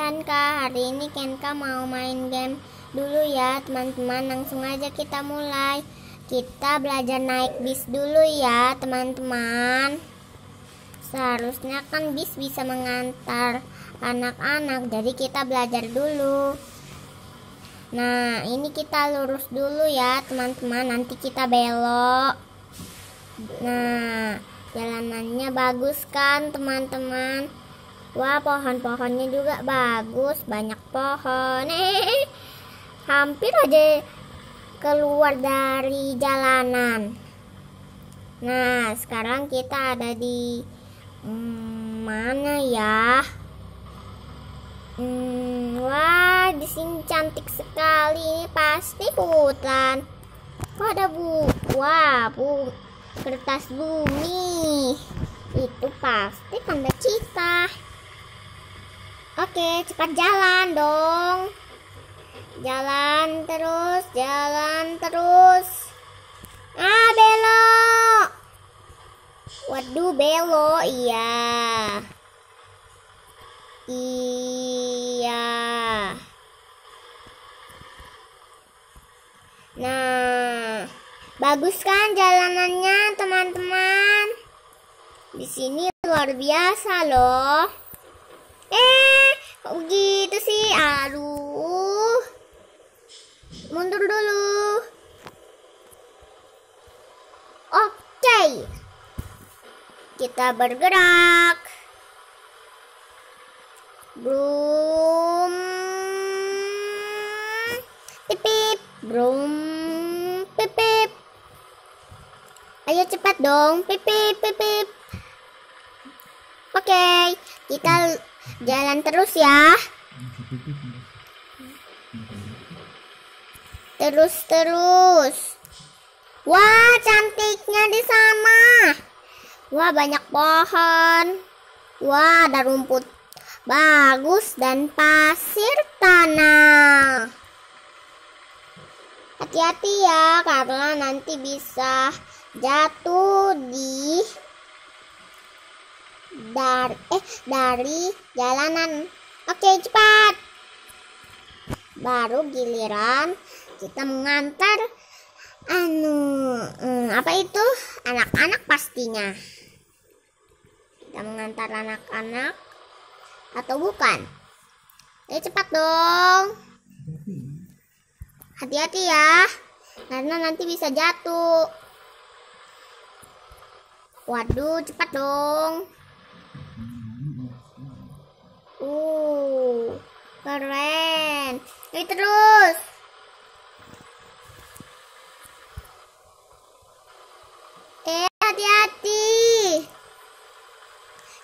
Janka. Hari ini Kenka mau main game dulu ya, teman-teman. Langsung aja kita mulai. Kita belajar naik bis dulu ya, teman-teman. Seharusnya kan bis bisa mengantar anak-anak, jadi kita belajar dulu. Nah, ini kita lurus dulu ya, teman-teman. Nanti kita belok. Nah, jalanannya bagus kan, teman-teman? Wah, pohon-pohonnya juga bagus, banyak pohon. Eh, hampir aja keluar dari jalanan. Nah, sekarang kita ada di hmm, mana ya? Hmm, wah, di sini cantik sekali. Ini pasti hutan. Kok ada bu? Wah, bu kertas bumi. Itu pasti tanda cita. Oke, cepat jalan dong. Jalan terus, jalan terus. Ah, belok. Waduh, belok. Iya. Iya. Nah, bagus kan jalanannya, teman-teman? Di sini luar biasa loh. Eh, kok begitu sih? Aduh. Mundur dulu. Oke. Kita bergerak. Brum. Pipip. Brum. Pipip. Ayo cepat dong. Pipip, pipip. Oke, kita jalan terus ya. Terus terus. Wah, cantiknya di sana. Wah, banyak pohon. Wah, ada rumput bagus dan pasir tanah. Hati-hati ya, karena nanti bisa jatuh di dari eh dari jalanan. Oke, cepat. Baru giliran kita mengantar anu hmm, apa itu anak-anak pastinya. Kita mengantar anak-anak atau bukan? Ayo cepat dong. Hati-hati ya, karena nanti bisa jatuh. Waduh, cepat dong. Keren. Ayo terus. Eh, hati-hati.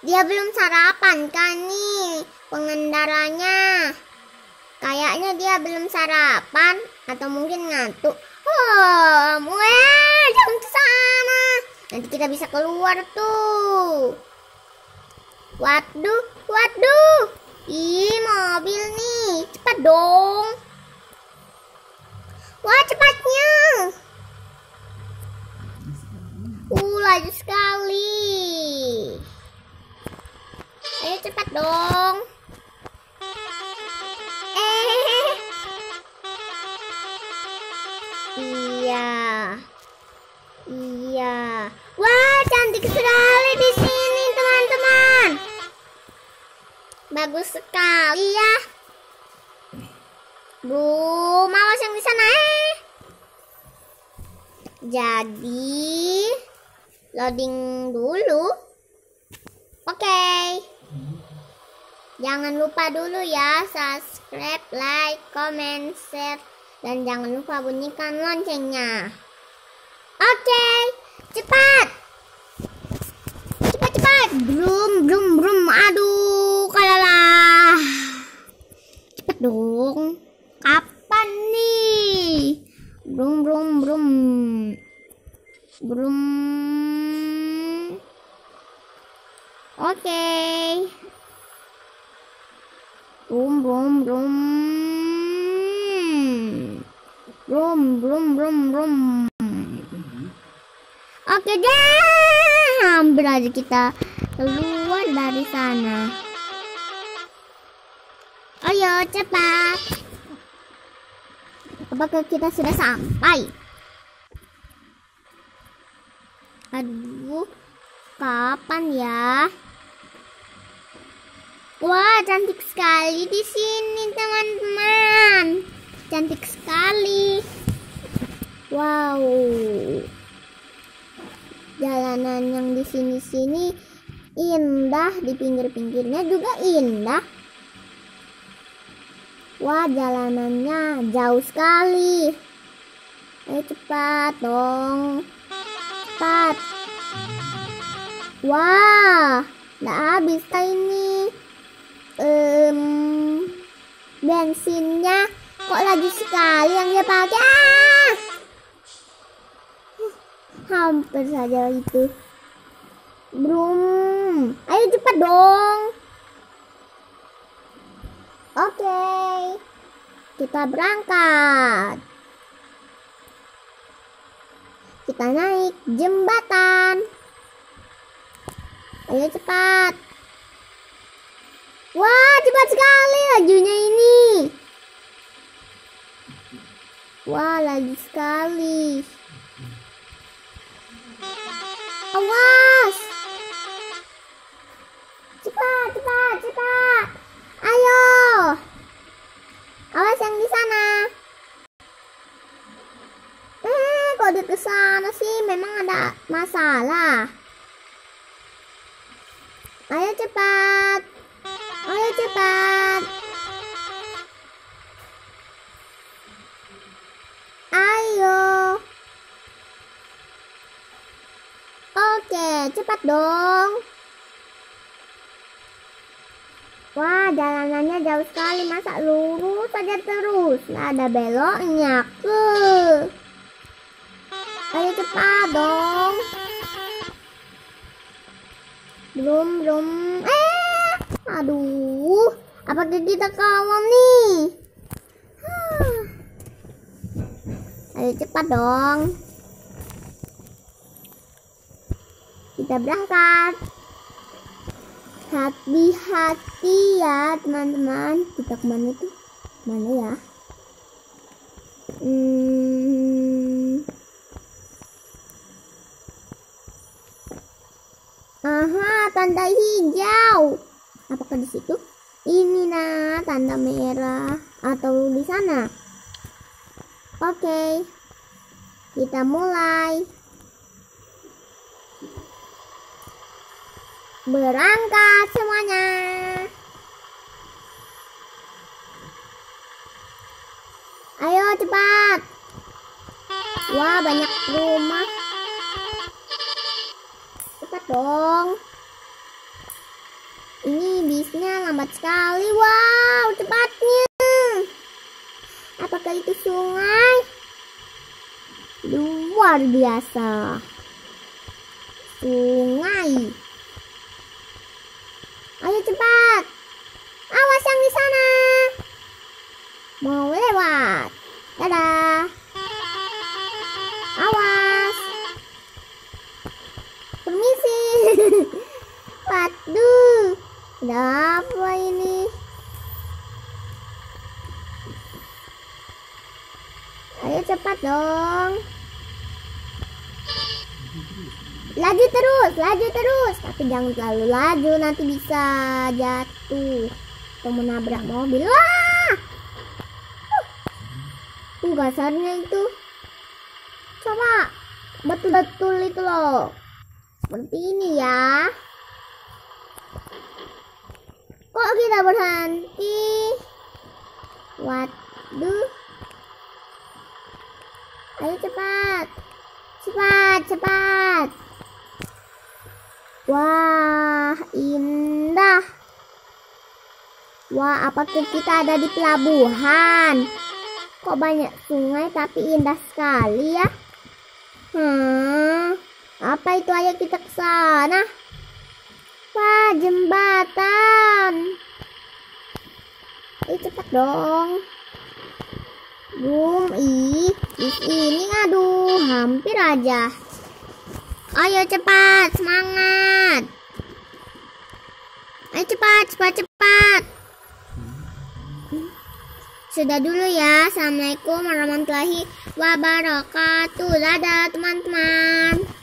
Dia belum sarapan kan nih pengendaranya. Kayaknya dia belum sarapan atau mungkin ngantuk. Oh, weh, jangan ke sana. Nanti kita bisa keluar tuh. Waduh, waduh. Ih, mobil nih. Cepat dong. Wah, cepatnya. Uh, laju sekali. Ayo cepat dong. Bagus sekali ya. Bu, mawas yang di sana eh. Jadi, loading dulu. Oke. Jangan lupa dulu ya subscribe, like, comment, share, dan jangan lupa bunyikan loncengnya. Oke, cepat. Cepat cepat. Brum brum brum. Aduh, dong. Kapan nih? Brum brum brum. Brum. Oke. Brum brum brum. Brum brum brum brum. Oke deh, hampir aja kita keluar dari sana. Cepat. Apakah kita sudah sampai? Aduh, kapan ya? Wah, cantik sekali di sini, teman-teman. Cantik sekali. Wow. Jalanan yang di sini-sini indah, di pinggir-pinggirnya juga indah. Wah, jalanannya jauh sekali. Ayo cepat dong cepat. Wah, nggak habis kah ini? Um, bensinnya kok lagi sekali yang dia pakai? Ah! Hampir saja itu. Brum, ayo cepat dong. Oke, kita berangkat. Kita naik jembatan. Ayo cepat. Wah, cepat sekali lajunya ini. Wah, lagi sekali. Awas. Cepat, cepat, cepat. Ayo. Awas yang di sana. kalau dia ke sana sih memang ada masalah. Ayo cepat. Ayo cepat. Ayo. Oke, cepat dong. Wah, jalanannya jauh sekali. Masa lurus saja terus? Nggak ada beloknya. Ke. Ayo cepat dong. Belum, belum. Eh, aduh. Apakah kita kawan nih? Ayo cepat dong. Kita berangkat. Hati-hati ya teman-teman. Kita ke mana itu? Mana ya? Hmm. Aha, tanda hijau. Apakah di situ? Ini nah, tanda merah atau di sana? Oke. Okay. Kita mulai. Berangkat semuanya. Ayo cepat. Wah, banyak rumah dong. Ini bisnya lambat sekali. Wow, cepatnya. Apakah itu sungai? Luar biasa. Sungai. Cepat. Awas yang di sana. Mau lewat. Dadah. Awas. Permisi. Waduh. Ada apa ini? Ayo cepat dong. Laju terus, laju terus. Tapi jangan terlalu laju, nanti bisa jatuh. Atau menabrak mobil. Wah! Tuh gasarnya itu. Coba. Betul-betul itu loh. Seperti ini ya. Kok kita berhenti? Waduh. Ayo cepat. Cepat, cepat. Wah, indah. Wah, apakah kita ada di pelabuhan? Kok banyak sungai tapi indah sekali ya? Hmm. Apa itu ayo kita ke sana? Wah, jembatan. Ih, cepat dong. Boom, ih, ini aduh, hampir aja. Ayo cepat, semangat. Ayo cepat, cepat, cepat. Sudah dulu ya. Assalamualaikum warahmatullahi wabarakatuh. Dadah teman-teman.